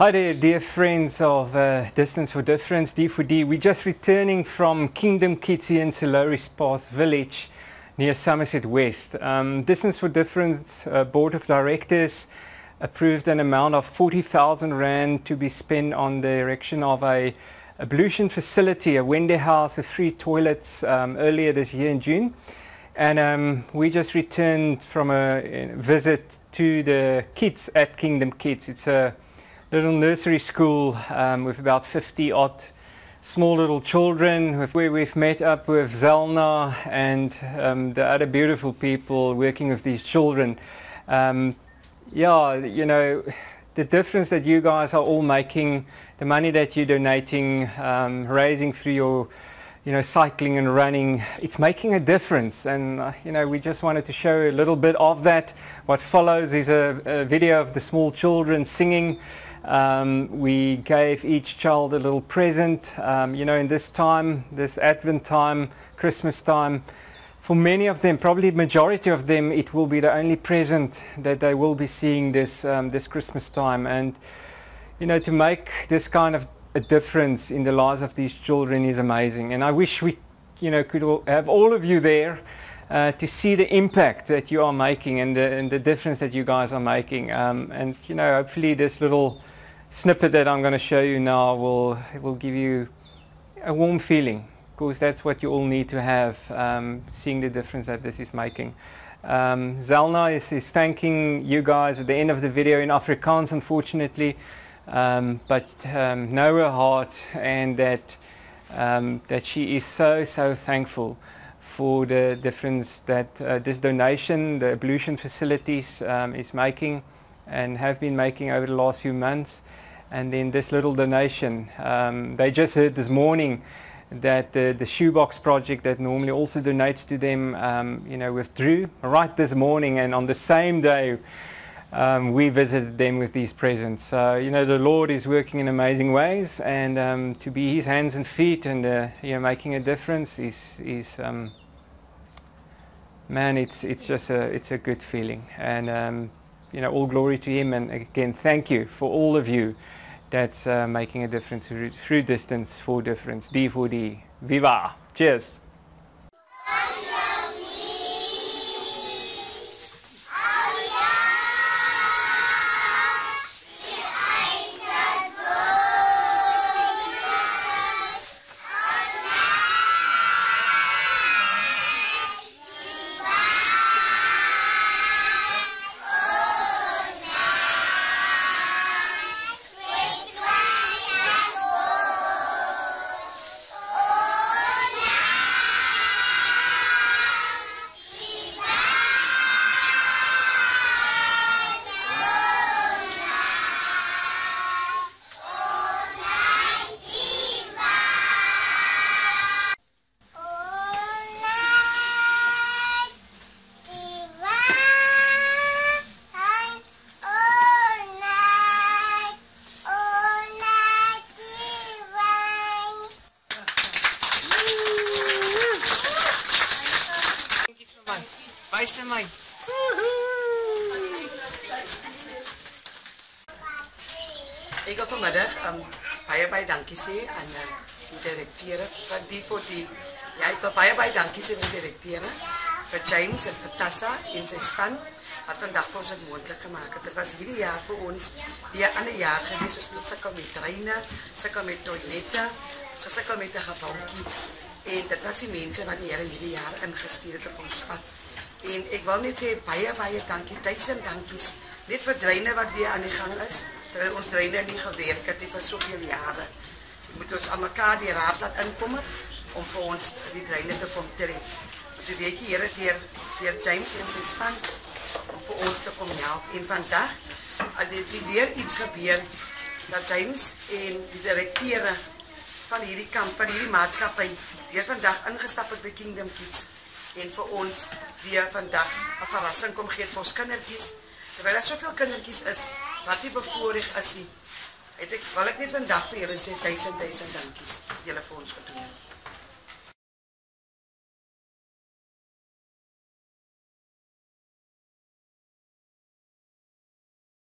Hi there, dear friends of uh, Distance for Difference, D4D. We're just returning from Kingdom Kids here in Sir Lowry's Pass Village near Somerset West. Um, Distance for Difference uh, Board of Directors approved an amount of 40,000 Rand to be spent on the erection of a ablution facility, a Wendy house with three toilets um, earlier this year in June. And um, we just returned from a, a visit to the kids at Kingdom Kids. It's a little nursery school um, with about 50 odd small little children with, where we've met up with Zelna and um, the other beautiful people working with these children. Um, yeah, you know, the difference that you guys are all making, the money that you're donating, um, raising through your you know, cycling and running, it's making a difference. And, uh, you know, we just wanted to show a little bit of that. What follows is a, a video of the small children singing. Um, we gave each child a little present. Um, you know, in this time, this Advent time, Christmas time, for many of them, probably majority of them, it will be the only present that they will be seeing this, um, this Christmas time. And, you know, to make this kind of a difference in the lives of these children is amazing. And I wish we, you know, could all have all of you there uh, to see the impact that you are making and the, and the difference that you guys are making. Um, and, you know, hopefully this little snippet that I'm going to show you now will, will give you a warm feeling because that's what you all need to have, um, seeing the difference that this is making. Um, Zelna is, is thanking you guys at the end of the video in Afrikaans, unfortunately, um, but um, know her heart and that, um, that she is so, so thankful for the difference that uh, this donation, the ablution facilities um, is making and have been making over the last few months. And then this little donation. Um, they just heard this morning that the, shoebox project that normally also donates to them, um, you know, withdrew right this morning and on the same day um, we visited them with these presents. So, you know, the Lord is working in amazing ways and um, to be his hands and feet and, uh, you know, making a difference is, is um, man, it's, it's just a, it's a good feeling. And, um, you know, all glory to him. And again, thank you for all of you that's uh, making a difference through, through distance for difference. D4D. Viva! Cheers! Wys vir my. Ek wil vanmiddag um baie baie dankie sê aan uh, die direkteure van D4D. Ja, ek wil baie baie dankie sê aan die direkteure vir James en vir Tassa en sy span wat vandag vir ons dit moontlik gemaak het. Dit was hierdie jaar vir ons weer 'n ander jaar gewees ons sukkel met treine, sukkel met toilette, sukkel met 'n gebouetjie. En dit was die mense wat die Here hierdie jaar ingestuur het op ons pad. En ek wil net sê baie baie dankie, duisend dankies net vir dreine wat weer aan die gang is terwyl ons dreine nie gewerk het vir soveel jare. Ek moet ons almekaar die raad laat inkom om vir ons die dreine te kom trek. So weet jy Here deur deur James en sy span om vir ons te kom help en vandag as dit weer iets gebeur dat James en die direkteure van hierdie kamp, van hierdie maatskappy weer vandag ingestap het by Kingdom Kids en vir ons weer vandag 'n verrassing kom gee vir ons kindertjies. Terwyl daar soveel kindertjies is wat nie bevoorreg is nie. Het ek wil ek net vandag vir julle sê duisend duisend dankies julle vir ons gedoen het.